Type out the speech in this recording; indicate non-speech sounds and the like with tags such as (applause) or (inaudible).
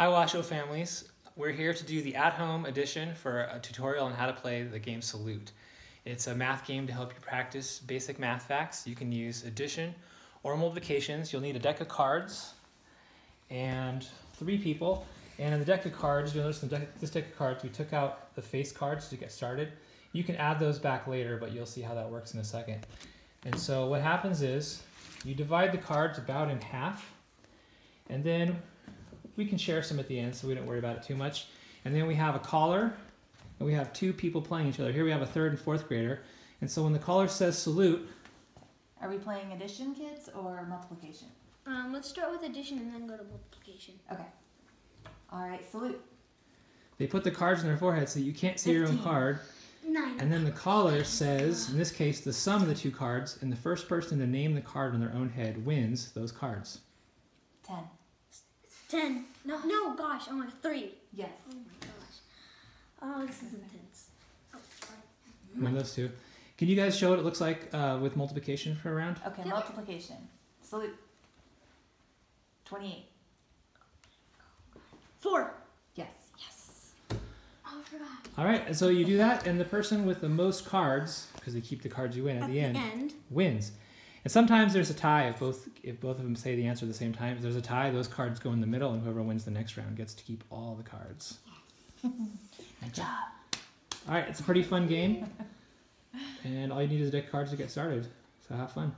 Hi Washoe families. We're here to do the at-home edition for a tutorial on how to play the game Salute. It's a math game to help you practice basic math facts. You can use addition or multiplications. You'll need a deck of cards and three people. And in the deck of cards, you'll notice this deck of cards, we took out the face cards to get started. You can add those back later, but you'll see how that works in a second. And so what happens is you divide the cards about in half, and then we can share some at the end so we don't worry about it too much. And then we have a caller, and we have two people playing each other. Here we have a third and fourth grader. And so when the caller says salute, Are we playing addition, kids, or multiplication? Um, let's start with addition and then go to multiplication. Okay. All right, salute. they put the cards in their forehead so you can't see your own 15. card. Nine. And then the caller says, in this case, the sum of the two cards, and the first person to name the card on their own head wins those cards. Ten. Ten. No, no, gosh. Oh my, three. Yes. Oh my gosh. Oh, this is intense. Oh, sorry. Win those two. Can you guys show what it looks like uh, with multiplication for a round? Okay, Yep. multiplication. Salute. Twenty-eight. Four. Yes. Yes. Oh, I forgot. All right, so you do that, and the person with the most cards, because they keep the cards you win at, the end, wins. And sometimes there's a tie if both if both of them say the answer at the same time. If there's a tie, those cards go in the middle, and whoever wins the next round gets to keep all the cards. (laughs) Good job. All right, it's a pretty fun game, and all you need is a deck of cards to get started. So have fun.